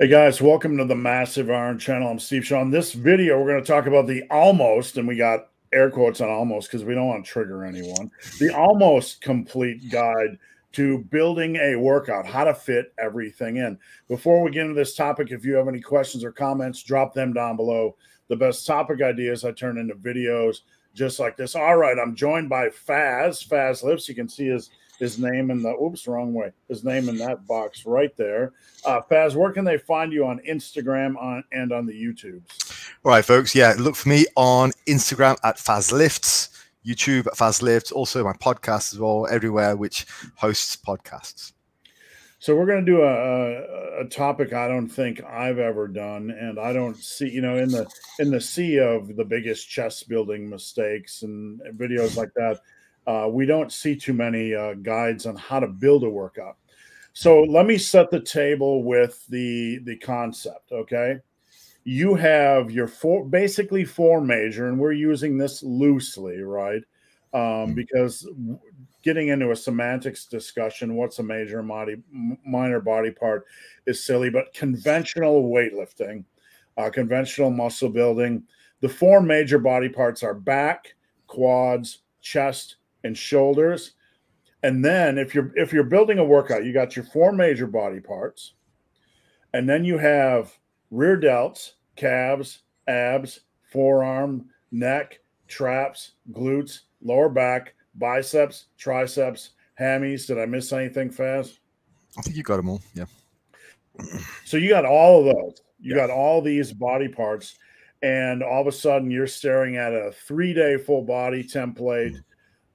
Hey guys, welcome to the Massive Iron Channel. I'm Steve Shaw. In this video, we're going to talk about the almost, and we got air quotes on almost because we don't want to trigger anyone. The almost complete guide to building a workout, how to fit everything in. Before we get into this topic, if you have any questions or comments, drop them down below. The best topic ideas I turn into videos just like this. All right, I'm joined by Faz, Faz Lifts. You can see his his name in the oops wrong way. His name in that box right there. Uh faz where can they find you on instagram on and on the youtubes? All right folks. Yeah look for me on instagram at faz lifts youtube at faz lifts also my podcast as well everywhere which hosts podcasts. So we're going to do a, a, a, topic I don't think I've ever done, and I don't see, you know, in the in the sea of the biggest chest building mistakes and videos like that uh, we don't see too many uh, guides on how to build a workout. So let me set the table with the the concept. Okay, you have your four basically four major, and we're using this loosely, right? Um, mm-hmm. because getting into a semantics discussion, what's a major body, minor body part, is silly. But conventional weightlifting, uh, conventional muscle building, the four major body parts are back, quads, chest, and shoulders. And then if you're if you're building a workout, you got your four major body parts. And then you have rear delts, calves, abs, forearm, neck, traps, glutes, lower back, biceps, triceps, hammies. Did I miss anything Faz? I think you got them all. Yeah. So you got all of those. You yeah. got all these body parts, and all of a sudden you're staring at a three day full body template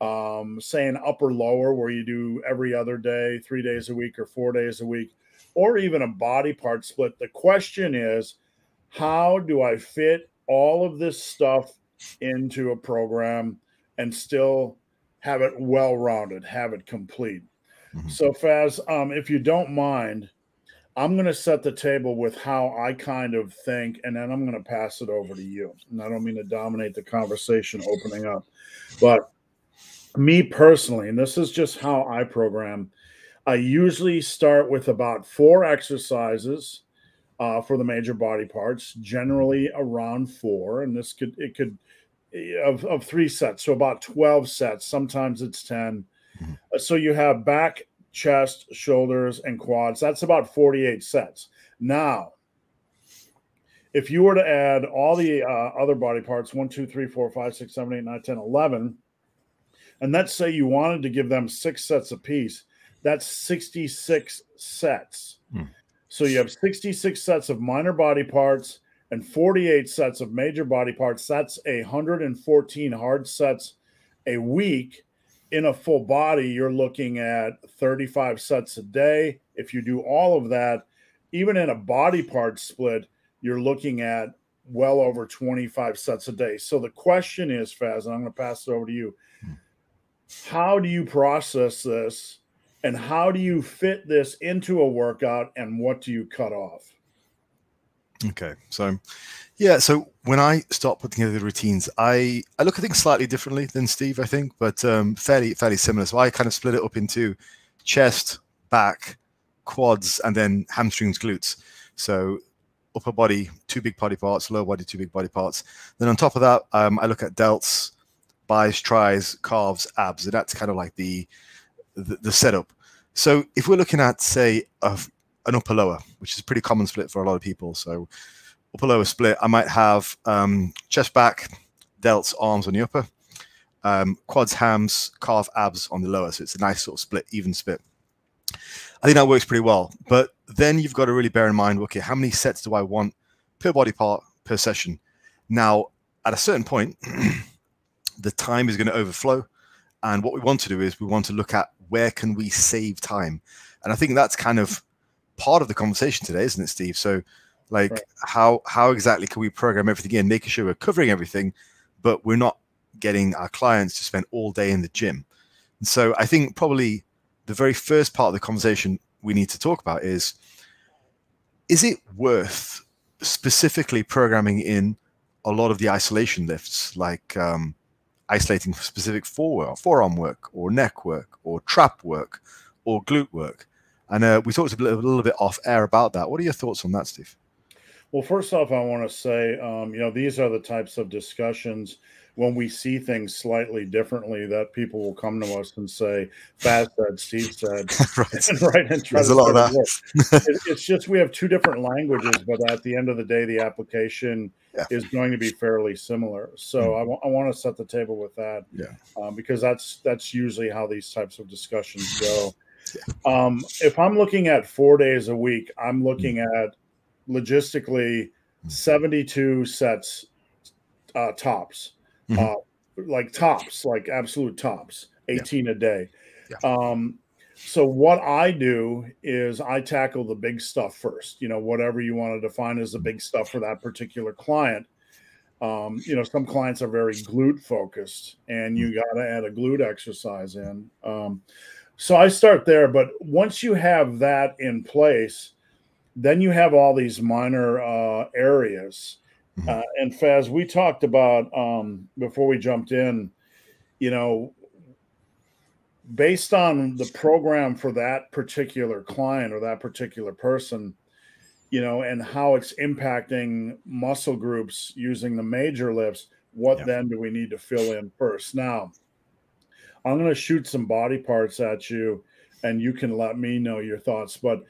um, an upper lower where you do every other day, three days a week or four days a week, or even a body part split. The question is, how do I fit all of this stuff into a program and still have it well rounded, have it complete? Mm-hmm. So, Faz, um, if you don't mind, I'm going to set the table with how I kind of think, and then I'm going to pass it over to you. And I don't mean to dominate the conversation opening up, but me personally, and this is just how I program, I usually start with about four exercises uh, for the major body parts, generally around four, and this could it could eh, of, of three sets, so about 12 sets. Sometimes it's 10. Mm-hmm. Uh, so you have back, chest, shoulders, and quads. That's about 48 sets. Now, if you were to add all the uh, other body parts, one, two, three, four, five, six, seven, eight, nine, 10, 11, and let's say you wanted to give them six sets apiece, that's 66 sets. Hmm. So you have 66 sets of minor body parts and 48 sets of major body parts. That's a 114 hard sets a week. In a full body, you're looking at 35 sets a day. If you do all of that, even in a body part split, you're looking at well over 25 sets a day. So the question is, Faz, and I'm going to pass it over to you how do you process this? And how do you fit this into a workout? And what do you cut off? Okay so yeah so when i start putting together the routines i i look at things slightly differently than steve i think but um, fairly fairly similar. So i kind of split it up into chest back quads and then hamstrings glutes. So upper body two big body parts lower body two big body parts. Then on top of that um, i look at delts bis, tris, calves, abs. And that's kind of like the, the, the setup. So if we're looking at, say, a, an upper lower, which is a pretty common split for a lot of people. So upper lower split, I might have um, chest back, delts, arms on the upper, um, quads, hams, calf, abs on the lower. So it's a nice sort of split, even split. I think that works pretty well. But then you've got to really bear in mind, okay, how many sets do I want per body part per session? Now, at a certain point, the time is going to overflow. And what we want to do is we want to look at where can we save time. And I think that's kind of part of the conversation today, isn't it, Steve? So like right. how how exactly can we program everything in, making sure we're covering everything, but we're not getting our clients to spend all day in the gym. And so I think probably the very first part of the conversation we need to talk about is is it worth specifically programming in a lot of the isolation lifts like um, isolating specific forearm work or neck work or trap work or glute work. And uh, we talked a little, a little bit off air about that. What are your thoughts on that, Steve? Well, first off, I want to say, um, you know, these are the types of discussions when we see things slightly differently that people will come to us and say, "Faz said, Steve said," right, and, right, and try There's a lot of that. it, it's just we have two different languages, but at the end of the day, the application yeah. is going to be fairly similar. So mm-hmm. I, w- I want to set the table with that, yeah, um, because that's that's usually how these types of discussions go. Yeah. Um, if I'm looking at four days a week, I'm looking mm-hmm. at logistically mm-hmm. 72 sets uh, tops mm-hmm. uh, like tops, like absolute tops, 18 yeah. a day. Yeah. Um, so what I do is I tackle the big stuff first, you know, whatever you want to define as the big stuff for that particular client. Um, you know, some clients are very glute focused and you mm. got to add a glute exercise in. Um, so I start there, but once you have that in place, then you have all these minor uh, areas Mm-hmm. Uh, and Faz, we talked about um, before we jumped in, you know, based on the program for that particular client or that particular person, you know, and how it's impacting muscle groups using the major lifts, what yeah. then do we need to fill in first? Now, I'm going to shoot some body parts at you and you can let me know your thoughts. But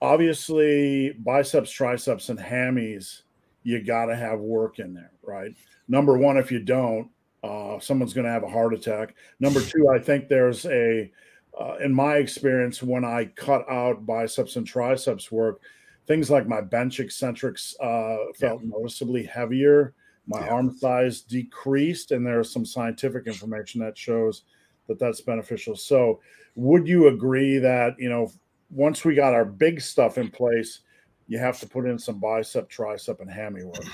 obviously, biceps, triceps, and hammies you got to have work in there, right? Number one, if you don't, uh, someone's going to have a heart attack. Number two, I think there's a, uh, in my experience, when I cut out biceps and triceps work, things like my bench eccentrics uh, felt yeah. noticeably heavier. My yeah. arm size decreased, and there's some scientific information that shows that that's beneficial. So, would you agree that you know once we got our big stuff in place, you have to put in some bicep, tricep, and hammy work.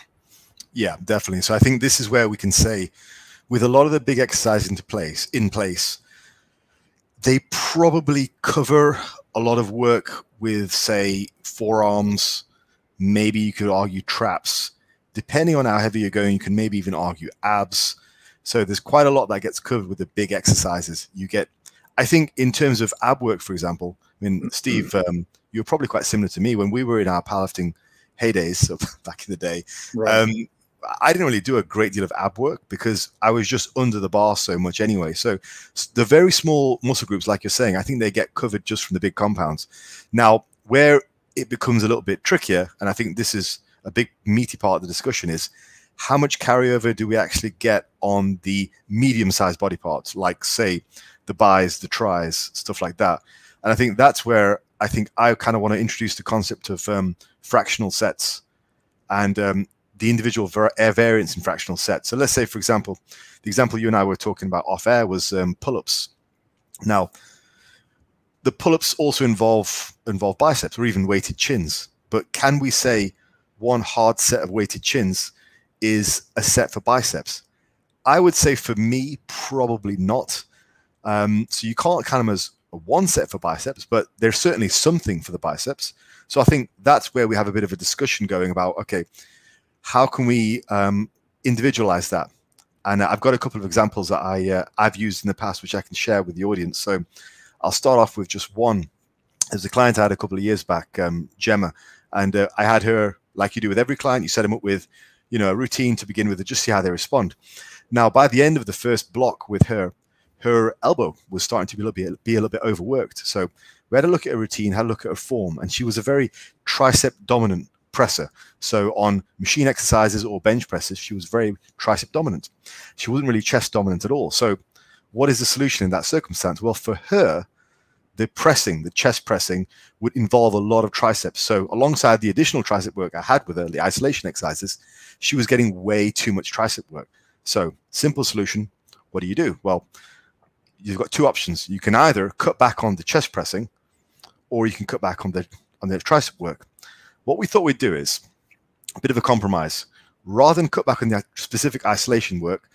Yeah, definitely. So I think this is where we can say, with a lot of the big exercises into place in place, they probably cover a lot of work with, say, forearms. Maybe you could argue traps. Depending on how heavy you're going, you can maybe even argue abs. So there's quite a lot that gets covered with the big exercises. You get, I think, in terms of ab work, for example. I mean, Steve, um, you're probably quite similar to me when we were in our powerlifting heydays so back in the day. Right. Um, I didn't really do a great deal of ab work because I was just under the bar so much anyway. So the very small muscle groups, like you're saying, I think they get covered just from the big compounds. Now, where it becomes a little bit trickier, and I think this is a big meaty part of the discussion, is how much carryover do we actually get on the medium-sized body parts, like say the bis, the tris, stuff like that. And I think that's where I think I kind of want to introduce the concept of um, fractional sets and um, the individual variance in fractional sets. So let's say, for example, the example you and I were talking about off air was um, pull-ups. Now, the pull-ups also involve involve biceps or even weighted chins. But can we say one hard set of weighted chins is a set for biceps? I would say for me, probably not. Um, so you can't count them as one set for biceps, but there's certainly something for the biceps. So I think that's where we have a bit of a discussion going about okay, how can we um, individualize that? And I've got a couple of examples that I uh, I've used in the past, which I can share with the audience. So I'll start off with just one. As a client I had a couple of years back, um, Gemma, and uh, I had her like you do with every client. You set them up with, you know, a routine to begin with, and just see how they respond. Now, by the end of the first block with her, her elbow was starting to be a little bit, be a little bit overworked. So we had a look at her routine, had a look at her form, and she was a very tricep dominant presser. So on machine exercises or bench presses, she was very tricep dominant. She wasn't really chest dominant at all. So what is the solution in that circumstance? Well, for her, the pressing, the chest pressing, would involve a lot of triceps. So alongside the additional tricep work I had with her, the isolation exercises, she was getting way too much tricep work. So simple solution, what do you do? Well, you've got two options. You can either cut back on the chest pressing, or you can cut back on the on the tricep work. What we thought we'd do is a bit of a compromise. Rather than cut back on the specific isolation work,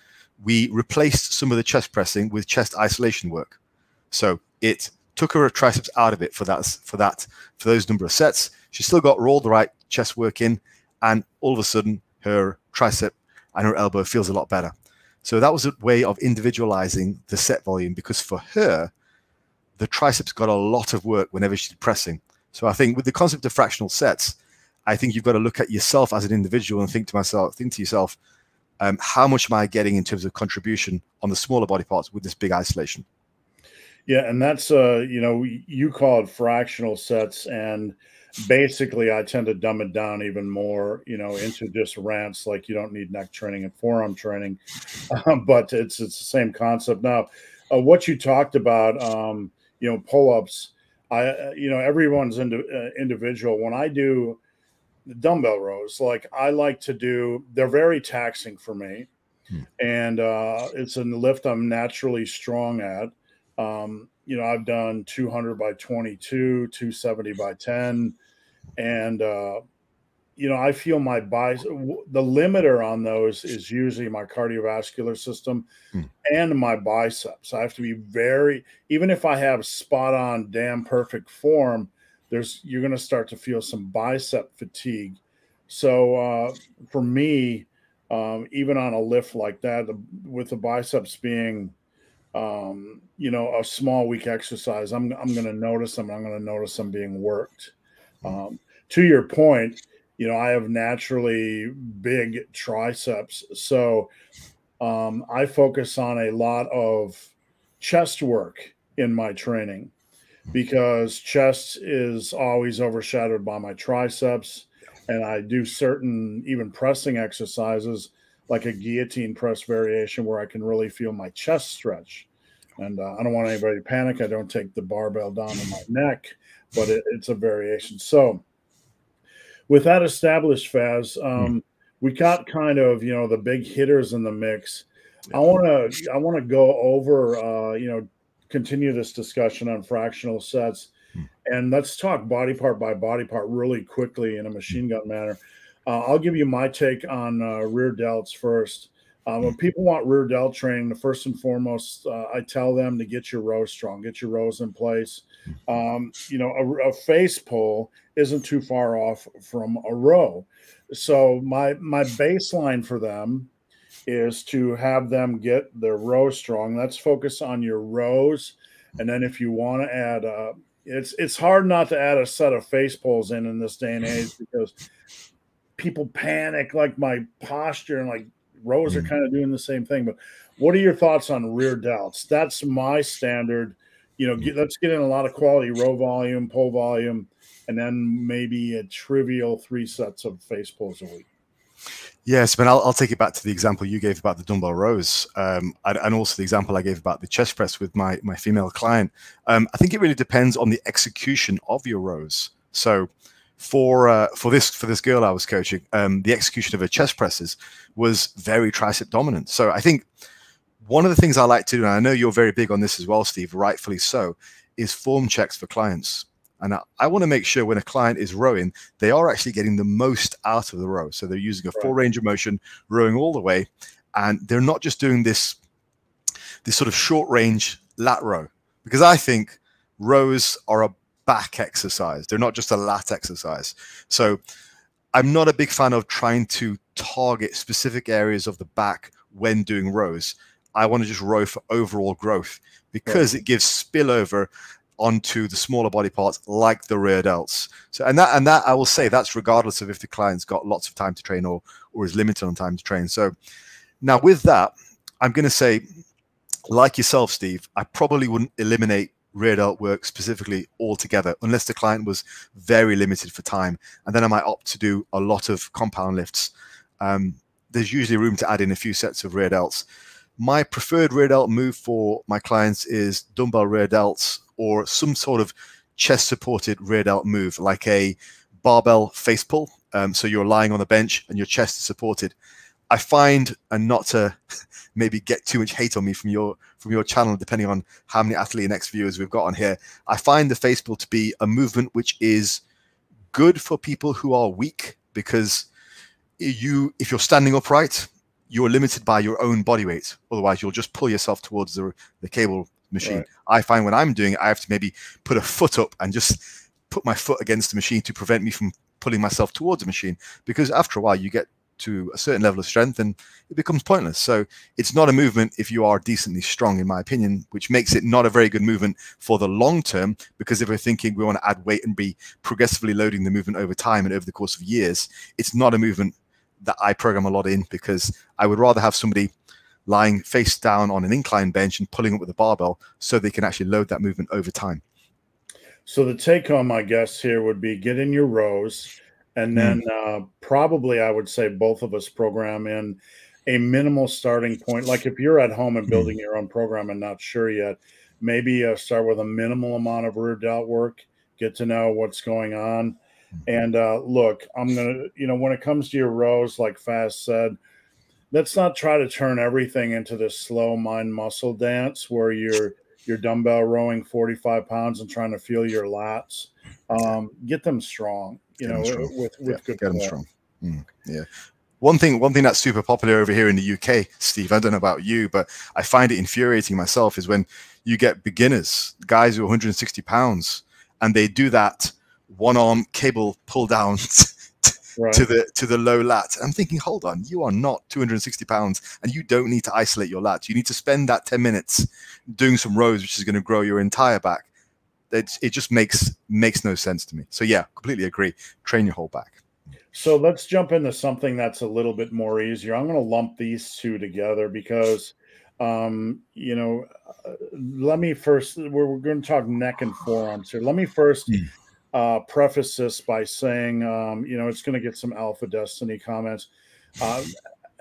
we replaced some of the chest pressing with chest isolation work. So it took her triceps out of it for that for that for those number of sets. She still got all the right chest work in, and all of a sudden her tricep and her elbow feels a lot better. So that was a way of individualizing the set volume because for her, the triceps got a lot of work whenever she's pressing. So I think with the concept of fractional sets, I think you've got to look at yourself as an individual and think to myself, think to yourself, um, how much am I getting in terms of contribution on the smaller body parts with this big isolation? Yeah, and that's uh, you know, you call it fractional sets, and basically I tend to dumb it down even more, you know, into just rants like you don't need neck training and forearm training, um, but it's it's the same concept. Now, uh, what you talked about, um, you know, pull ups. I, uh, you know, everyone's into, uh, individual. When I do dumbbell rows, like I like to do, they're very taxing for me, hmm. and uh, it's a lift I'm naturally strong at. Um, you know, I've done 200 by 22, 270 by 10, and uh, you know, I feel my bice. The limiter on those is usually my cardiovascular system hmm. and my biceps. I have to be very, even if I have spot on, damn perfect form. There's you're going to start to feel some bicep fatigue. So uh, for me, um, even on a lift like that, the, with the biceps being um, you know, a small weak exercise, I'm I'm going to notice them. I'm going to notice them being worked. Um, to your point, you know, I have naturally big triceps, so um, I focus on a lot of chest work in my training because chest is always overshadowed by my triceps, and I do certain even pressing exercises like a guillotine press variation where I can really feel my chest stretch. And uh, I don't want anybody to panic. I don't take the barbell down to my neck, but it, it's a variation. So, with that established, Faz, um, we got kind of you know the big hitters in the mix. I want to I want to go over uh, you know continue this discussion on fractional sets, hmm. and let's talk body part by body part really quickly in a machine gun manner. Uh, I'll give you my take on uh, rear delts first. Um, when people want rear delt training, the first and foremost, uh, I tell them to get your rows strong, get your rows in place. Um, you know, a, a, face pull isn't too far off from a row. So my my baseline for them is to have them get their row strong. Let's focus on your rows, and then if you want to add, it's it's hard not to add a set of face pulls in in this day and age because people panic like my posture and like rows are mm. kind of doing the same thing. But what are your thoughts on rear delts? That's my standard. You know, get, let's get in a lot of quality row volume, pull volume, and then maybe a trivial three sets of face pulls a week. Yes, but I'll, I'll, take it back to the example you gave about the dumbbell rows, um, and, and, also the example I gave about the chest press with my my female client. Um, I think it really depends on the execution of your rows. So, for uh, for this for this girl I was coaching, um, the execution of her chest presses was very tricep dominant. So I think one of the things I like to do, and I know you're very big on this as well, Steve, rightfully so, is form checks for clients. And I, I want to make sure when a client is rowing, they are actually getting the most out of the row. So they're using a full range of motion, rowing all the way, and they're not just doing this this sort of short range lat row because I think rows are a back exercise. They're not just a lat exercise. So I'm not a big fan of trying to target specific areas of the back when doing rows. I want to just row for overall growth because it gives spillover onto the smaller body parts like the rear delts. So and that and that I will say that's regardless of if the client's got lots of time to train or or is limited on time to train. So now with that, I'm going to say like yourself, Steve, I probably wouldn't eliminate rear delt work specifically altogether, unless the client was very limited for time. And then I might opt to do a lot of compound lifts. Um, there's usually room to add in a few sets of rear delts. My preferred rear delt move for my clients is dumbbell rear delts or some sort of chest supported rear delt move, like a barbell face pull. Um, so you're lying on the bench and your chest is supported. I find, and not to maybe get too much hate on me from your from your channel, depending on how many Athlean-X viewers we've got on here, I find the face pull to be a movement which is good for people who are weak because you, if you're standing upright, you're limited by your own body weight. Otherwise, you'll just pull yourself towards the the cable machine. Right. I find when I'm doing it, I have to maybe put a foot up and just put my foot against the machine to prevent me from pulling myself towards the machine because after a while you get to a certain level of strength and it becomes pointless. So it's not a movement if you are decently strong, in my opinion, which makes it not a very good movement for the long term. Because if we're thinking we want to add weight and be progressively loading the movement over time and over the course of years, it's not a movement that I program a lot in because I would rather have somebody lying face down on an incline bench and pulling up with a barbell so they can actually load that movement over time. So the take home, I guess, here would be get in your rows and hmm. then uh, probably I would say both of us program in a minimal starting point. Like if you're at home and hmm. building your own program and not sure yet, maybe uh, start with a minimal amount of rear delt work, get to know what's going on. Hmm. And uh, look, I'm going to, you know, when it comes to your rows, like Faz said, let's not try to turn everything into this slow mind muscle dance where you're you're dumbbell rowing 45 pounds and trying to feel your lats. Um, get them strong you know, with with yeah, good get them strong. Mm, yeah. One thing, one thing that's super popular over here in the UK, Steve. I don't know about you, but I find it infuriating myself. Is when you get beginners, guys who are 160 pounds, and they do that one arm cable pull down right. to the to the low lat. I'm thinking, hold on, you are not 260 pounds, and you don't need to isolate your lats. You need to spend that 10 minutes doing some rows, which is going to grow your entire back it, it just makes makes no sense to me. So yeah, completely agree. Train your whole back. So let's jump into something that's a little bit more easier. I'm going to lump these two together because, um, you know, uh, let me first. We're, we're, going to talk neck and forearms here. Let me first. Mm. Uh, preface this by saying, um, you know, it's going to get some Alpha Destiny comments. Uh,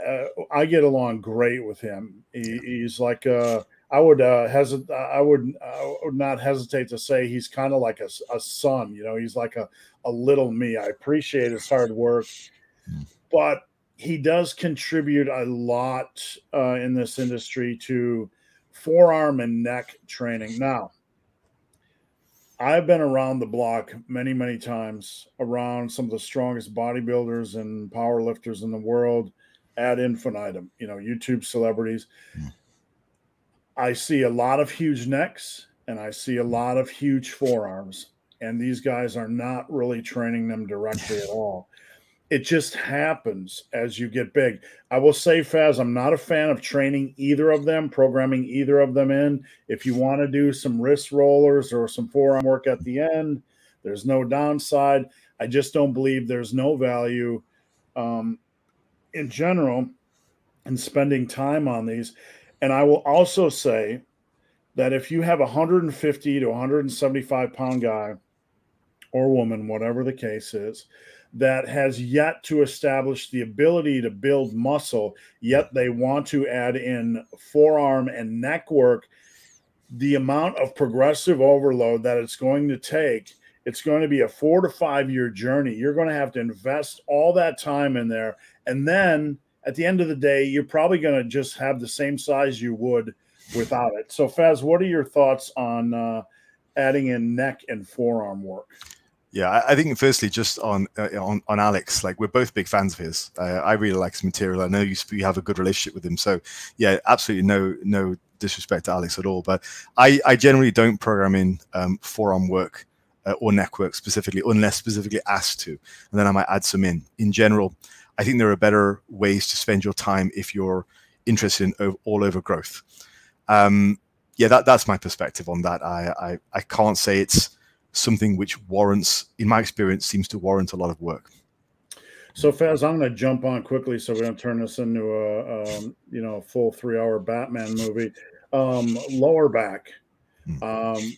uh, I get along great with him. He, he's like a I would uh, hesitate. I would, I would not hesitate to say he's kind of like a, a son. You know, he's like a, a little me. I appreciate his hard work, but he does contribute a lot uh, in this industry to forearm and neck training. Now, I've been around the block many, many times around some of the strongest bodybuilders and powerlifters in the world ad infinitum. You know, YouTube celebrities. Mm I see a lot of huge necks and I see a lot of huge forearms, and these guys are not really training them directly at all. It just happens as you get big. I will say, Faz, I'm not a fan of training either of them, programming either of them in. If you want to do some wrist rollers or some forearm work at the end, there's no downside. I just don't believe there's no value um, in general in spending time on these. And I will also say that if you have a 150 to 175 pound guy or woman, whatever the case is, that has yet to establish the ability to build muscle, yet they want to add in forearm and neck work, the amount of progressive overload that it's going to take, it's going to be a four to five year journey. You're going to have to invest all that time in there. And then at the end of the day, you're probably going to just have the same size you would without it. So, Faz, what are your thoughts on uh, adding in neck and forearm work? Yeah, I think firstly, just on uh, on on Alex, like we're both big fans of his. Uh, I really like his material. I know you, you have a good relationship with him, so yeah, absolutely no no disrespect to Alex at all. But I I generally don't program in um, forearm work uh, or neck work specifically, unless specifically asked to, and then I might add some in. In general, I think there are better ways to spend your time if you're interested in all over growth. Um, yeah, that, that's my perspective on that. I, I, I can't say it's something which warrants, in my experience, seems to warrant a lot of work. So Faz, I'm going to jump on quickly so we don't turn this into a um, you know full three hour Batman movie. Um, lower back. Hmm. Um,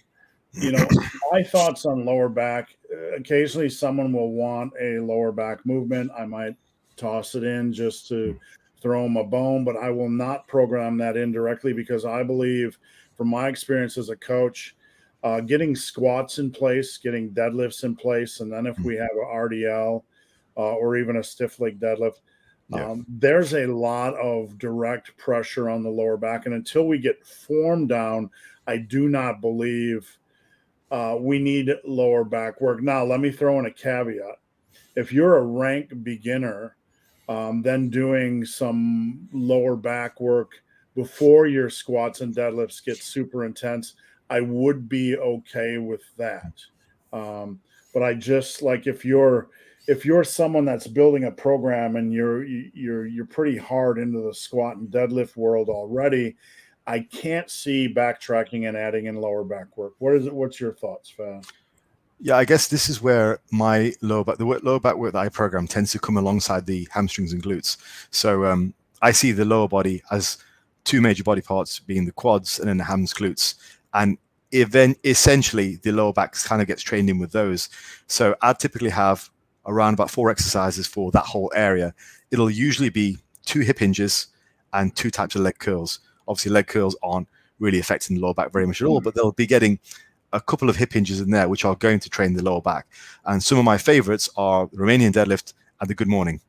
you know, my thoughts on lower back. Occasionally, someone will want a lower back movement. I might toss it in just to throw them a bone, but I will not program that in directly because I believe, from my experience as a coach, uh, getting squats in place, getting deadlifts in place, and then if we have an RDL uh, or even a stiff leg deadlift, yeah. um, there's a lot of direct pressure on the lower back. And until we get form down, I do not believe uh, we need lower back work. Now, let me throw in a caveat. If you're a rank beginner um, then doing some lower back work before your squats and deadlifts get super intense, I would be okay with that. Um, but I just like if you're if you're someone that's building a program and you're you're you're pretty hard into the squat and deadlift world already, I can't see backtracking and adding in lower back work. What is it? What's your thoughts, Faz? Yeah, I guess this is where my lower back, the lower back work that I program tends to come alongside the hamstrings and glutes. So um, I see the lower body as two major body parts being the quads and then the hams glutes. And event essentially the lower back kind of gets trained in with those. So I typically have around about four exercises for that whole area. It'll usually be two hip hinges and two types of leg curls. Obviously, leg curls aren't really affecting the lower back very much at all, but they'll be getting a couple of hip hinges in there, which are going to train the lower back. And some of my favorites are Romanian deadlift and the good morning.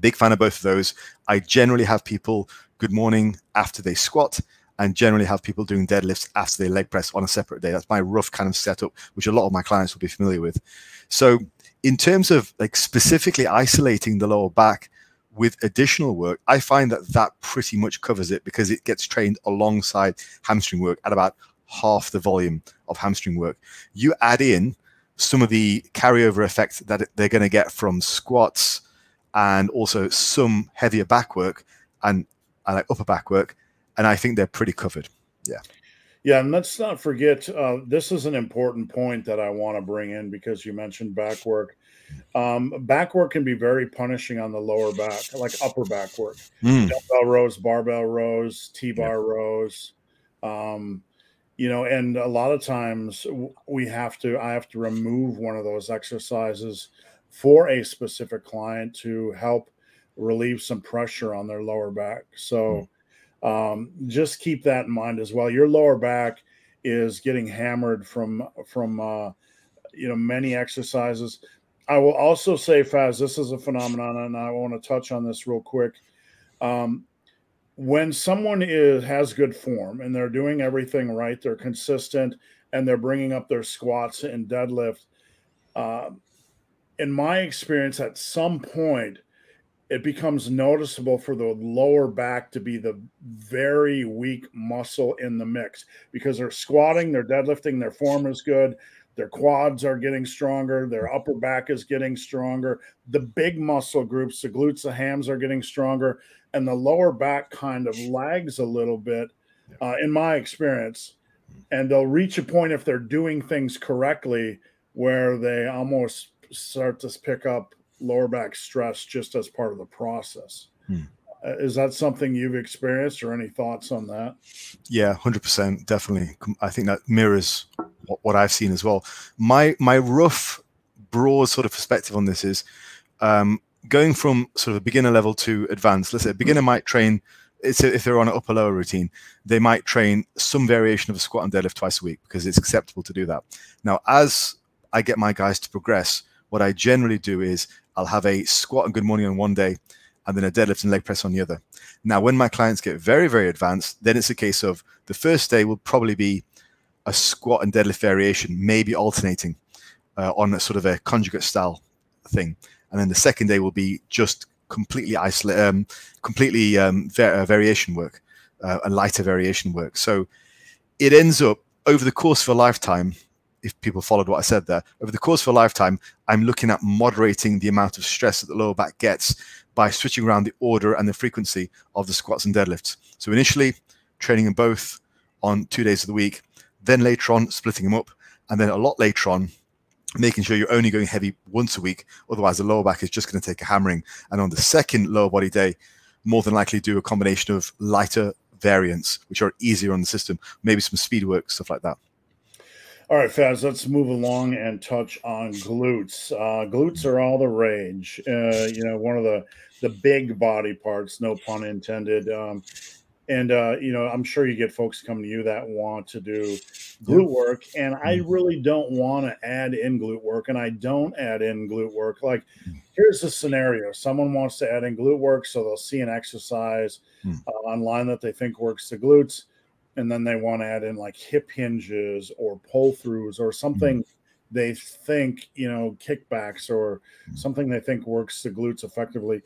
Big fan of both of those. I generally have people good morning after they squat and generally have people doing deadlifts after they leg press on a separate day. That's my rough kind of setup, which a lot of my clients will be familiar with. So in terms of like specifically isolating the lower back with additional work, I find that that pretty much covers it because it gets trained alongside hamstring work at about half the volume of hamstring work. You add in some of the carryover effect that they're going to get from squats and also some heavier back work and, and like upper back work. And I think they're pretty covered. Yeah. Yeah, and let's not forget uh, this is an important point that I want to bring in because you mentioned back work. Um, back work can be very punishing on the lower back, like upper back work. Mm. Dumbbell rows, barbell rows, T-bar yeah. rows. Um, you know, and a lot of times we have to, I have to remove one of those exercises for a specific client to help relieve some pressure on their lower back. So, mm. um, just keep that in mind as well. Your lower back is getting hammered from from uh, you know many exercises. I will also say, Faz, this is a phenomenon, and I want to touch on this real quick. Um, when someone is has good form and they're doing everything right, they're consistent, and they're bringing up their squats and deadlift. Uh, in my experience, at some point, it becomes noticeable for the lower back to be the very weak muscle in the mix because they're squatting, they're deadlifting, their form is good, their quads are getting stronger, their upper back is getting stronger, the big muscle groups, the glutes, the hams are getting stronger, and the lower back kind of lags a little bit, uh, in my experience. And they'll reach a point if they're doing things correctly where they almost start to pick up lower back stress just as part of the process. Hmm. Uh, is that something you've experienced or any thoughts on that? Yeah, 100% definitely. I think that mirrors what, what I've seen as well. My my rough broad sort of perspective on this is um, going from sort of a beginner level to advanced. Let's say a beginner might train if they're on an upper lower routine, they might train some variation of a squat and deadlift twice a week because it's acceptable to do that. Now, as I get my guys to progress, what I generally do is I'll have a squat and good morning on one day and then a deadlift and leg press on the other. Now, when my clients get very, very advanced, then it's a case of the first day will probably be a squat and deadlift variation, maybe alternating uh, on a sort of a conjugate style thing. And then the second day will be just completely isolate, um, completely um, var uh, variation work, uh, a lighter variation work. So it ends up over the course of a lifetime, if people followed what I said there, over the course of a lifetime, I'm looking at moderating the amount of stress that the lower back gets by switching around the order and the frequency of the squats and deadlifts. So initially, training them both on two days of the week, then later on, splitting them up, and then a lot later on, making sure you're only going heavy once a week. Otherwise, the lower back is just going to take a hammering. And on the second lower body day, more than likely do a combination of lighter variants, which are easier on the system, maybe some speed work, stuff like that. All right, Faz, let's move along and touch on glutes. Uh, glutes are all the rage. Uh, you know, one of the the big body parts, no pun intended. Um, and uh, you know, I'm sure you get folks coming to you that want to do glute work, and I mm-hmm. really don't want to add in glute work, and I don't add in glute work. Like, here's the scenario: someone wants to add in glute work, so they'll see an exercise uh, online that they think works the glutes and then they want to add in like hip hinges or pull throughs or something mm-hmm. they think you know kickbacks or mm-hmm. something they think works the glutes effectively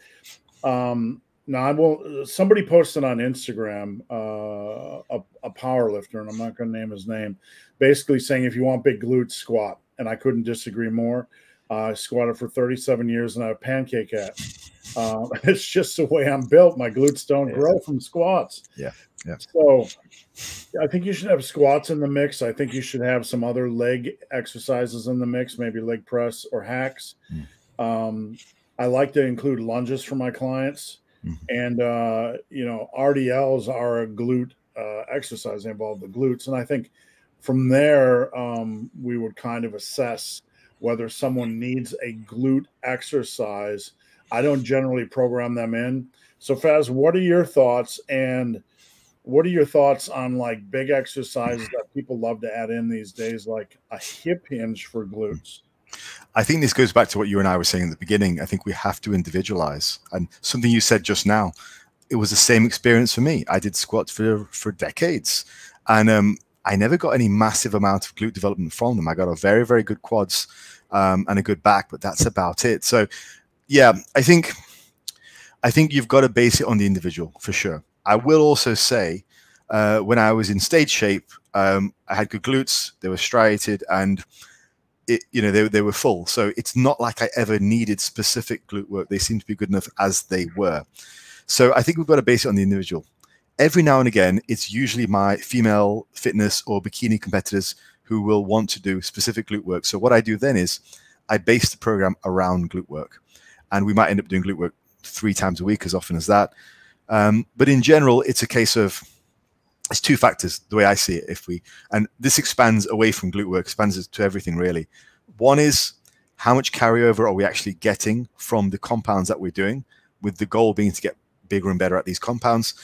um now i will somebody posted on instagram uh a, a power lifter and i'm not going to name his name basically saying if you want big glutes squat and I couldn't disagree more. I squatted for 37 years and I have pancake at. Um, it's just the way I'm built. My glutes don't grow from squats. Yeah. Yeah. So I think you should have squats in the mix. I think you should have some other leg exercises in the mix, maybe leg press or hacks. Mm. Um, I like to include lunges for my clients. Mm-hmm. And, uh, you know, RDLs are a glute uh, exercise, they involve the glutes. And I think from there, um, we would kind of assess whether someone needs a glute exercise. I don't generally program them in. So, Faz, what are your thoughts? And what are your thoughts on like big exercises that people love to add in these days, like a hip hinge for glutes? I think this goes back to what you and I were saying in the beginning. I think we have to individualize. And something you said just now, it was the same experience for me. I did squats for for decades, and um, I never got any massive amount of glute development from them. I got a very very good quads um, and a good back, but that's about it. So, yeah, I think I think you've got to base it on the individual for sure. I will also say, uh, when I was in stage shape, um, I had good glutes, they were striated, and it, you know, they, they were full. So it's not like I ever needed specific glute work. They seemed to be good enough as they were. So I think we've got to base it on the individual. Every now and again, it's usually my female fitness or bikini competitors who will want to do specific glute work. So what I do then is I base the program around glute work. And we might end up doing glute work three times a week, as often as that. Um, but in general, it's a case of it's two factors the way I see it. If we and this expands away from glute work, expands to everything really. One is how much carryover are we actually getting from the compounds that we're doing, with the goal being to get bigger and better at these compounds.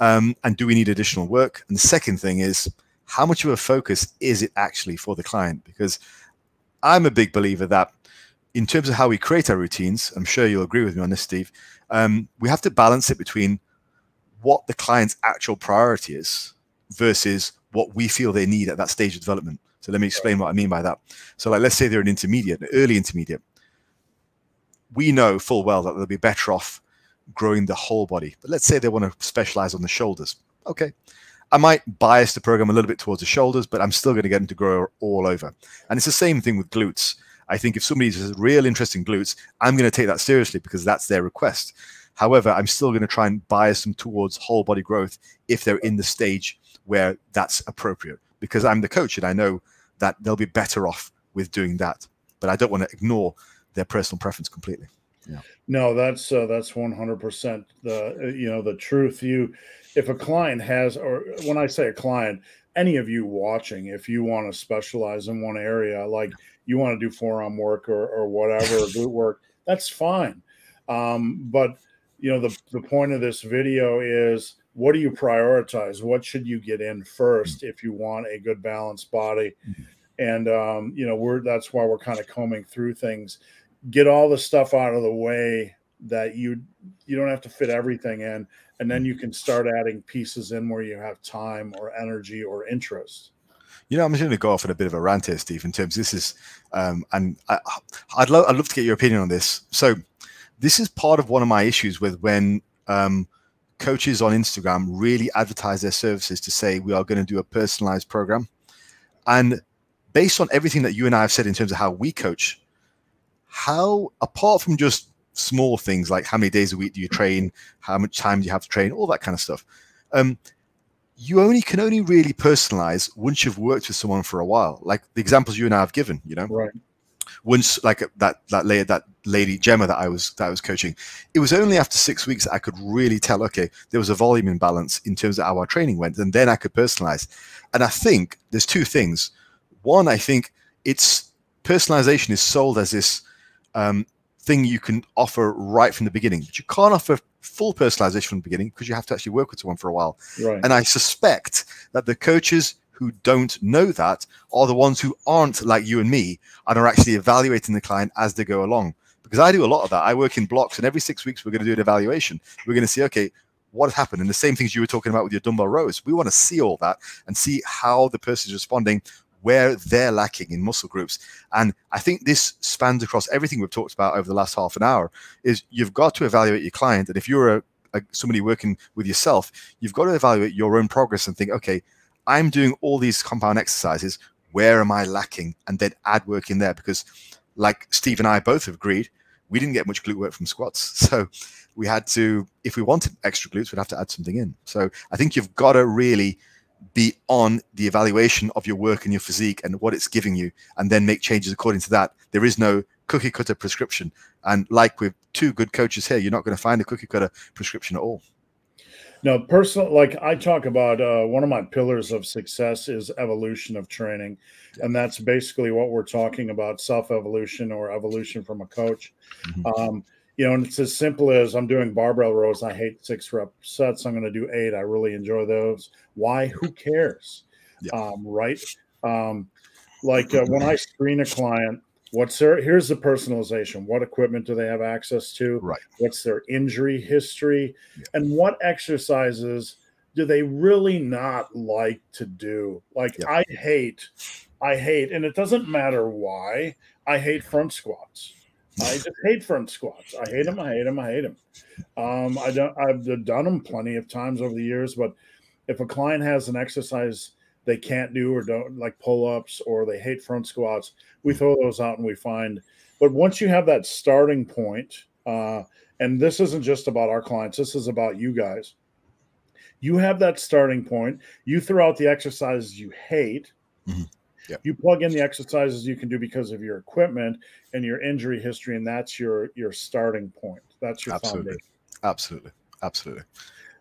Um, and do we need additional work? And the second thing is how much of a focus is it actually for the client? Because I'm a big believer that in terms of how we create our routines, I'm sure you'll agree with me on this, Steve. Um, we have to balance it between what the client's actual priority is versus what we feel they need at that stage of development. So let me explain what I mean by that. So like, let's say they're an intermediate, an early intermediate. We know full well that they'll be better off growing the whole body. But let's say they want to specialize on the shoulders. Okay. I might bias the program a little bit towards the shoulders, but I'm still going to get them to grow all over. And it's the same thing with glutes. I think if somebody has real interest in glutes, I'm going to take that seriously because that's their request. However, I'm still going to try and bias them towards whole body growth if they're in the stage where that's appropriate because I'm the coach and I know that they'll be better off with doing that. But I don't want to ignore their personal preference completely. Yeah. No, that's uh, that's 100% the uh, you know the truth. You if a client has or when I say a client, any of you watching, if you want to specialize in one area, like you want to do forearm work or, or whatever, glute work, that's fine. Um, but you know the the point of this video is what do you prioritize what should you get in first if you want a good balanced body mm-hmm. and um, you know we're that's why we're kind of combing through things get all the stuff out of the way that you you don't have to fit everything in and then you can start adding pieces in where you have time or energy or interest you know, I'm just going to go off on a bit of a rant here, Steve. In terms, this is, um, and I, would love, I'd love to get your opinion on this. So, this is part of one of my issues with when um, coaches on Instagram really advertise their services to say we are going to do a personalized program. And based on everything that you and I have said in terms of how we coach, how apart from just small things like how many days a week do you train, how much time do you have to train, all that kind of stuff, um, you only can only really personalize once you've worked with someone for a while. Like the examples you and I have given, you know, right once like that that lady that lady Gemma that I was that I was coaching, it was only after six weeks that I could really tell okay there was a volume imbalance in terms of how our training went, and then I could personalize. And I think there's two things. One, I think it's personalization is sold as this um, thing you can offer right from the beginning, but you can't offer full personalization from the beginning because you have to actually work with someone for a while. Right. And I suspect that the coaches who don't know that are the ones who aren't like you and me and are actually evaluating the client as they go along. Because I do a lot of that. I work in blocks, and every six weeks we're going to do an evaluation. We're going to see, okay, what happened? And the same things you were talking about with your dumbbell rows. We want to see all that and see how the person is responding, where they're lacking in muscle groups. And I think this spans across everything we've talked about over the last half an hour. Is you've got to evaluate your client, and if you're a, a somebody working with yourself, you've got to evaluate your own progress and think, okay, I'm doing all these compound exercises. where am I lacking, and then add work in there because, like Steve and I both have agreed, we didn't get much glute work from squats, so we had to, if we wanted extra glutes, we'd have to add something in. So I think you've got to really be on the evaluation of your work and your physique and what it's giving you, and then make changes according to that. There is no cookie cutter prescription. And like with two good coaches here, you're not going to find a cookie cutter prescription at all. No, personal, like I talk about, uh, one of my pillars of success is evolution of training. And that's basically what we're talking about self evolution or evolution from a coach. Mm-hmm. Um, you know, and it's as simple as I'm doing barbell rows. I hate six rep sets. I'm going to do eight. I really enjoy those. Why? Who cares? Yeah. Um, right. Um, like uh, when I screen a client, what's their here's the personalization what equipment do they have access to right what's their injury history yeah. and what exercises do they really not like to do like yeah. i hate i hate and it doesn't matter why i hate front squats I just hate front squats. I hate them. I hate them. I hate them. Um, I don't. I've done them plenty of times over the years, but if a client has an exercise they can't do or don't like pull ups or they hate front squats, we throw those out and we find. But once you have that starting point, uh, and this isn't just about our clients, this is about you guys. You have that starting point. You throw out the exercises you hate. Mm-hmm. Yep. You plug in the exercises you can do because of your equipment and your injury history, and that's your your starting point. That's your absolutely, foundation. absolutely, absolutely.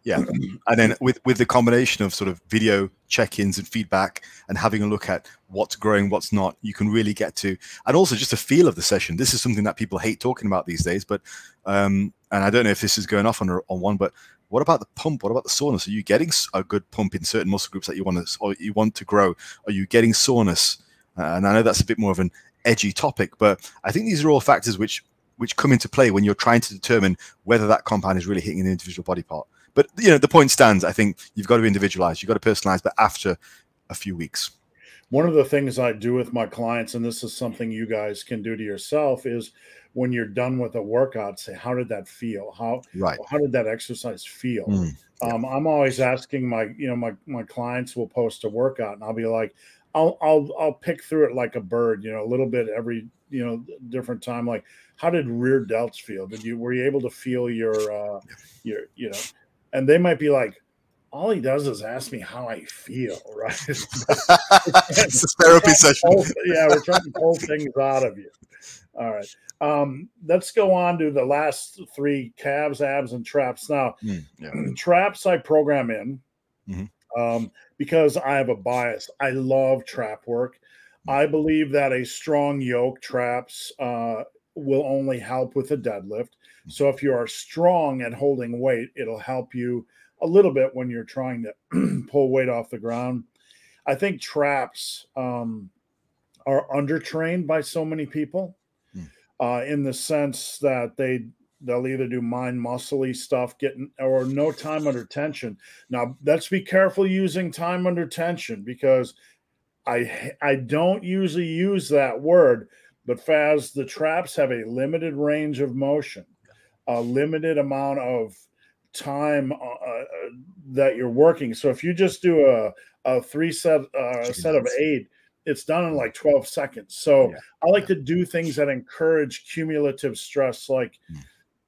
Yeah, and then with with the combination of sort of video check-ins and feedback, and having a look at what's growing, what's not, you can really get to, and also just a feel of the session. This is something that people hate talking about these days, but um, and I don't know if this is going off on on one, but what about the pump? What about the soreness? Are you getting a good pump in certain muscle groups that you want to or you want to grow? Are you getting soreness? Uh, and I know that's a bit more of an edgy topic, but I think these are all factors which which come into play when you're trying to determine whether that compound is really hitting an individual body part. But you know, the point stands. I think you've got to individualize. You've got to personalize, but after a few weeks. One of the things I do with my clients, and this is something you guys can do to yourself, is when you're done with a workout, say, "How did that feel? How right? How did that exercise feel?" Mm, yeah. um, I'm always asking my, you know, my my clients will post a workout, and I'll be like, I'll I'll I'll pick through it like a bird, you know, a little bit every you know different time. Like, how did rear delts feel? Did you were you able to feel your uh your you know and they might be like, all he does is ask me how I feel, right? it's a therapy session. Pull, yeah, we're trying to pull things out of you. All right. Um, let's go on to the last three calves, abs, and traps. Now, mm, yeah. traps I program in mm-hmm. um, because I have a bias. I love trap work. Mm. I believe that a strong yoke traps uh, will only help with a deadlift. So if you are strong at holding weight, it'll help you a little bit when you're trying to pull weight off the ground. I think traps um, are undertrained by so many people. Uh, in the sense that they they'll either do mind muscly stuff getting or no time under tension. Now let's be careful using time under tension because I I don't usually use that word, but Faz the traps have a limited range of motion a limited amount of time uh, uh, that you're working. So if you just do a, a three set uh, set of eight, it's done in like 12 seconds. So yeah. I like yeah. to do things that encourage cumulative stress. Like mm.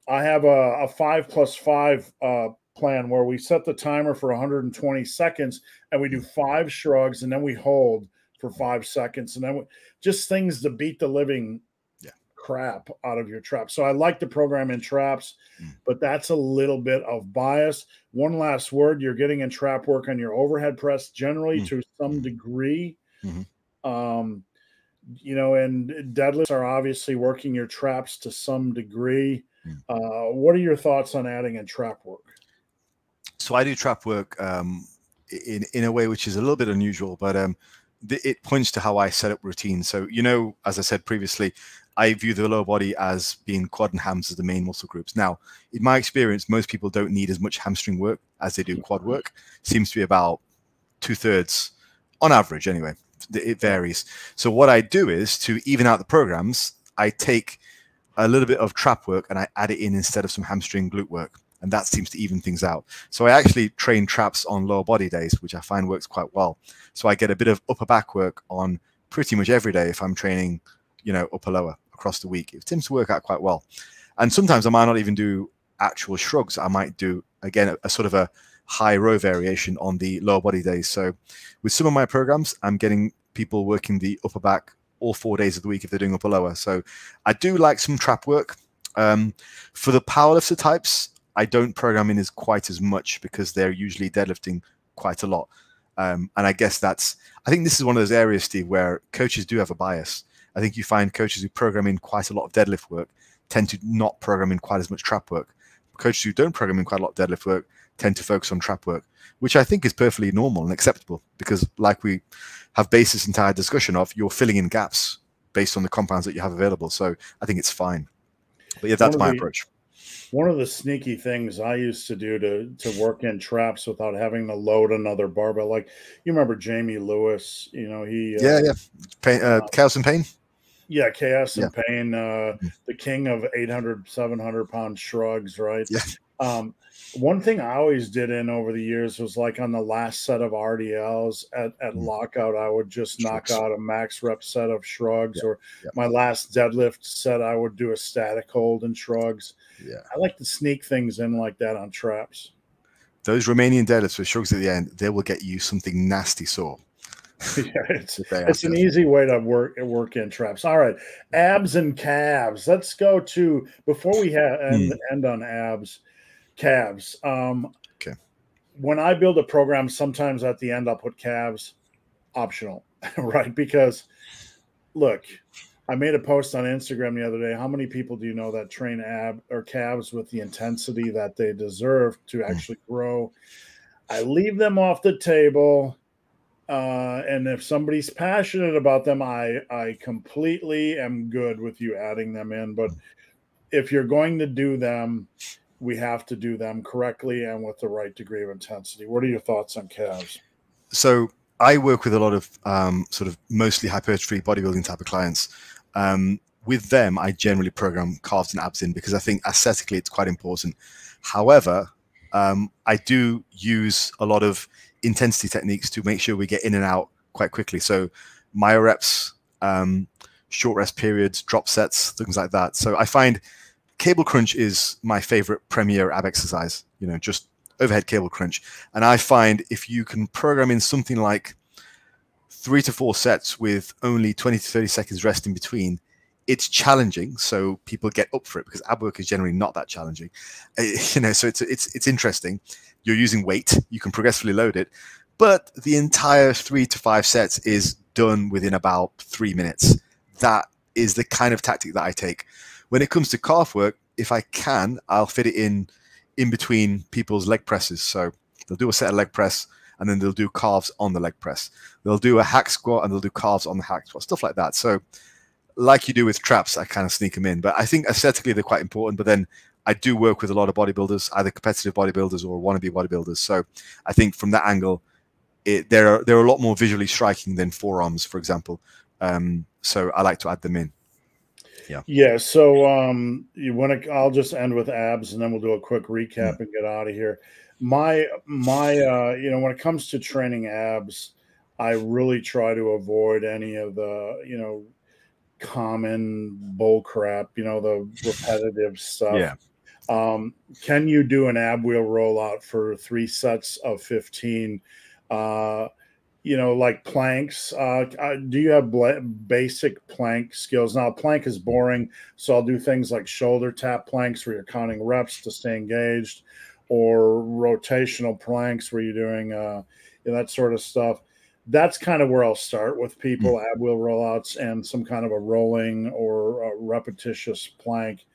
I have a, a, five plus five uh, plan where we set the timer for 120 seconds and we do hmm. five shrugs and then we hold for five seconds and then we, just things to beat the living crap out of your traps. So I like the program in traps, mm. but that's a little bit of bias. One last word you're getting in trap work on your overhead press generally mm. to some degree. Mm-hmm. Um, you know, and deadlifts are obviously working your traps to some degree. Mm. Uh, what are your thoughts on adding in trap work? So I do trap work um, in in a way which is a little bit unusual, but um, it points to how I set up routines. So you know, as I said previously, I view the lower body as being quad and hams as the main muscle groups. Now, in my experience, most people don't need as much hamstring work as they do quad work. Seems to be about two thirds on average, anyway. It varies. So what I do is to even out the programs, I take a little bit of trap work and I add it in instead of some hamstring glute work. and that seems to even things out. So I actually train traps on lower body days, which I find works quite well. So I get a bit of upper back work on pretty much every day if I'm training, you know, upper lower across the week. It seems to work out quite well. And sometimes I might not even do actual shrugs. I might do again a, a sort of a high row variation on the lower body days. So with some of my programs, I'm getting people working the upper back all four days of the week if they're doing upper lower. So I do like some trap work. Um, for the powerlifter types, I don't program in as quite as much because they're usually deadlifting quite a lot. Um, and I guess that's, I think this is one of those areas, Steve, where coaches do have a bias. I think you find coaches who program in quite a lot of deadlift work tend to not program in quite as much trap work. Coaches who don't program in quite a lot of deadlift work tend to focus on trap work, which I think is perfectly normal and acceptable because, like we have based this entire discussion of, you're filling in gaps based on the compounds that you have available. So I think it's fine. But yeah, that's my the, approach. One of the sneaky things I used to do to to work in traps without having to load another barbell, like you remember Jamie Lewis, you know, he yeah, uh, yeah, pain, uh, chaos and pain. Yeah, chaos and yeah. pain, uh, mm-hmm. the king of 800, 700 pound shrugs, right? Yeah. Um, one thing I always did in over the years was like on the last set of RDLs at, at mm. lockout, I would just shrugs. knock out a max rep set of shrugs, yeah. or yeah. my last deadlift set, I would do a static hold and shrugs. Yeah, I like to sneak things in like that on traps. Those Romanian deadlifts with shrugs at the end, they will get you something nasty sore. yeah, it's, it's an easy way to work work in traps. All right, abs and calves. Let's go to before we have end, mm. end on abs calves. Um, okay. When I build a program, sometimes at the end I'll put calves optional, right? Because look, I made a post on Instagram the other day. How many people do you know that train ab or calves with the intensity that they deserve to hmm. actually grow? I leave them off the table. Uh, and if somebody's passionate about them, I I completely am good with you adding them in. But if you're going to do them, we have to do them correctly and with the right degree of intensity. What are your thoughts on calves? So I work with a lot of um, sort of mostly hypertrophy bodybuilding type of clients. Um, with them, I generally program calves and abs in because I think aesthetically it's quite important. However, um, I do use a lot of intensity techniques to make sure we get in and out quite quickly. So myo reps, um, short rest periods, drop sets, things like that. So I find cable crunch is my favorite premier ab exercise, you know, just overhead cable crunch. And I find if you can program in something like three to four sets with only 20 to 30 seconds rest in between, it's challenging. So people get up for it because ab work is generally not that challenging. Uh, you know, so it's, it's, it's interesting. You're using weight, you can progressively load it, but the entire three to five sets is done within about three minutes. That is the kind of tactic that I take. When it comes to calf work, if I can, I'll fit it in in between people's leg presses. So they'll do a set of leg press and then they'll do calves on the leg press. They'll do a hack squat and they'll do calves on the hack squat, stuff like that. So, like you do with traps, I kind of sneak them in. But I think aesthetically they're quite important. But then I do work with a lot of bodybuilders, either competitive bodybuilders or wannabe bodybuilders. So I think from that angle, it, they're they're a lot more visually striking than forearms, for example. Um, so I like to add them in yeah. Yeah so um you want to i'll just end with abs and then we'll do a quick recap yeah. and get out of here. My my uh you know when it comes to training abs i really try to avoid any of the you know common bull crap you know the repetitive stuff. Yeah. Um can you do an ab wheel rollout for three sets of 15 uh you know, like planks. Uh, do you have basic plank skills? Now, plank is boring, so I'll do things like shoulder tap planks where you're counting reps to stay engaged, or rotational planks where you're doing uh, you know, that sort of stuff. That's kind of where I'll start with people mm. ab wheel rollouts and some kind of a rolling or a repetitious plank,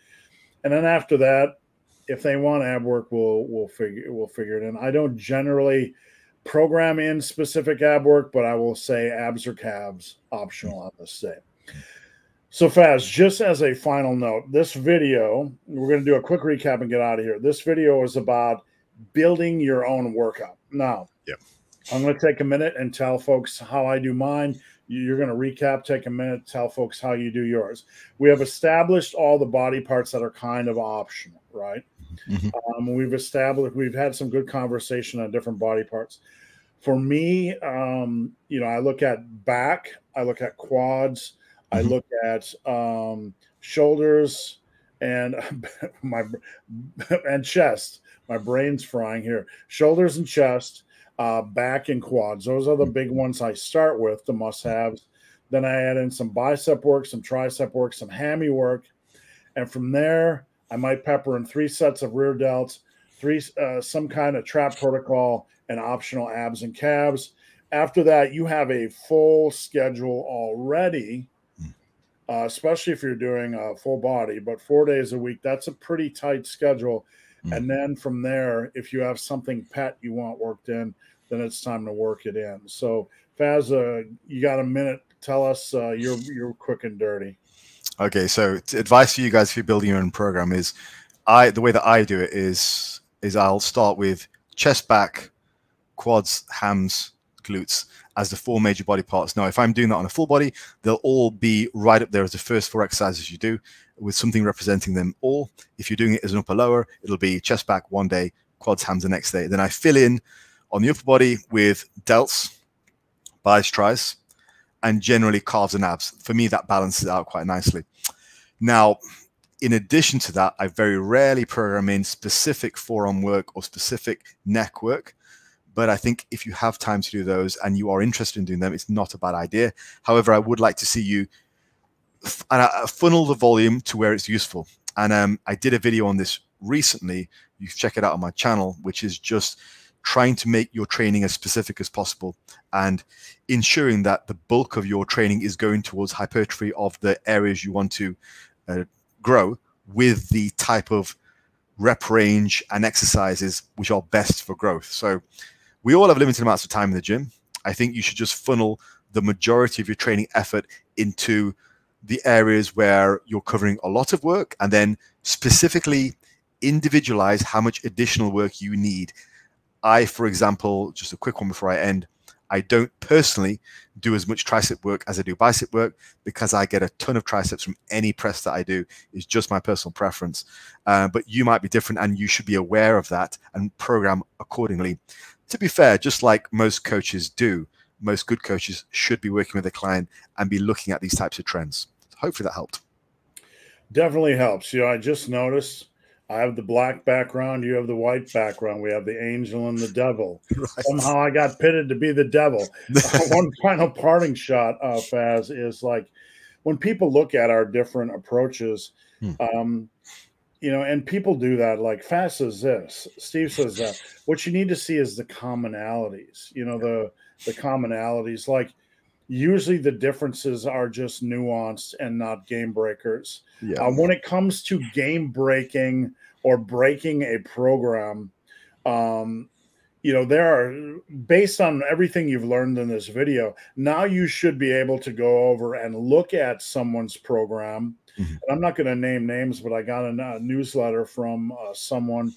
and then after that, if they want ab work, we'll we'll figure we'll figure it in. I don't generally program in specific ab work, but I will say abs or calves optional on this day. So Faz, just as a final note, this video, we're going to do a quick recap and get out of here. This video is about building your own workout. Now, yep. I'm going to take a minute and tell folks how I do mine. You're going to recap, take a minute, tell folks how you do yours. We have established all the body parts that are kind of optional, right? Mm-hmm. Um, we've established, we've had some good conversation on different body parts. For me, um, you know, I look at back, I look at quads, mm-hmm. I look at um, shoulders, and my and chest. My brain's frying here. Shoulders and chest, uh, back and quads. Those are the big ones I start with, the must-haves. Then I add in some bicep work, some tricep work, some hammy work, and from there I might pepper in three sets of rear delts, three uh, some kind of trap protocol, and optional abs and calves. After that, you have a full schedule already uh, especially if you're doing a full body, but four days a week, that's a pretty tight schedule. Mm-hmm. And then from there, if you have something pet you want worked in, then it's time to work it in. So, Faz, uh, you got a minute? Tell us uh, you're you're quick and dirty. Okay, so advice for you guys if you're building your own program is, I the way that I do it is is I'll start with chest, back, quads, hams, glutes, as the four major body parts. Now, if I'm doing that on a full body, they'll all be right up there as the first four exercises you do with something representing them all. If you're doing it as an upper lower, it'll be chest back one day, quads, hams the next day. Then I fill in on the upper body with delts, bis, tris, and generally calves and abs. For me, that balances out quite nicely. Now, in addition to that, I very rarely program in specific forearm work or specific neck work but I think if you have time to do those and you are interested in doing them, it's not a bad idea. However, I would like to see you uh, funnel the volume to where it's useful. And um, I did a video on this recently. You can check it out on my channel, which is just trying to make your training as specific as possible and ensuring that the bulk of your training is going towards hypertrophy of the areas you want to uh, grow with the type of rep range and exercises which are best for growth. So we all have limited amounts of time in the gym. I think you should just funnel the majority of your training effort into the areas where you're covering a lot of work and then specifically individualize how much additional work you need. I, for example, just a quick one before I end, I don't personally do as much tricep work as I do bicep work because I get a ton of triceps from any press that I do. It's just my personal preference. Uh, but you might be different and you should be aware of that and program accordingly to be fair, just like most coaches do, most good coaches should be working with a client and be looking at these types of trends. Hopefully that helped. Definitely helps. You know, I just noticed I have the black background, you have the white background. We have the angel and the devil. Right. Somehow I got pitted to be the devil. uh, one final parting shot, uh, Faz, is like when people look at our different approaches, hmm. um, you know, and people do that. Like Faz says this, Steve says that. What you need to see is the commonalities. You know, the the commonalities. Like usually the differences are just nuanced and not game breakers. Yeah. Uh, when it comes to game breaking or breaking a program, um, you know there are based on everything you've learned in this video now you should be able to go over and look at someone's program mm-hmm. and i'm not going to name names but i got a, a newsletter from uh, someone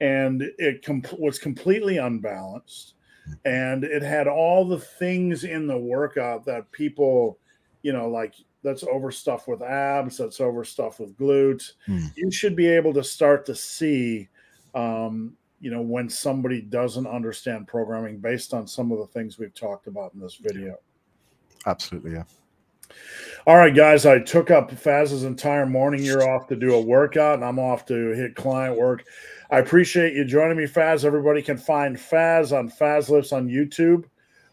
and it com- was completely unbalanced mm-hmm. and it had all the things in the workout that people you know like that's overstuffed with abs that's overstuffed with glutes mm-hmm. you should be able to start to see um, you know when somebody doesn't understand programming based on some of the things we've talked about in this video absolutely yeah all right guys i took up faz's entire morning you're off to do a workout and i'm off to hit client work i appreciate you joining me faz everybody can find faz on fazlifts on youtube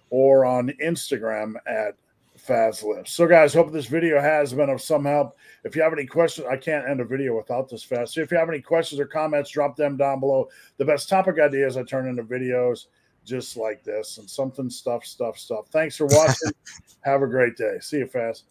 or on instagram at fazlifts so guys hope this video has been of some help if you have any questions, I can't end a video without this Faz. So if you have any questions or comments, drop them down below. The best topic ideas I turn into videos just like this and something stuff, stuff, stuff. Thanks for watching. have a great day. See you Faz.